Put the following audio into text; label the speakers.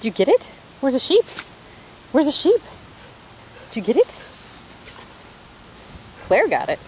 Speaker 1: Do you get it? Where's the sheep? Where's the sheep? Do you get it? Claire got it.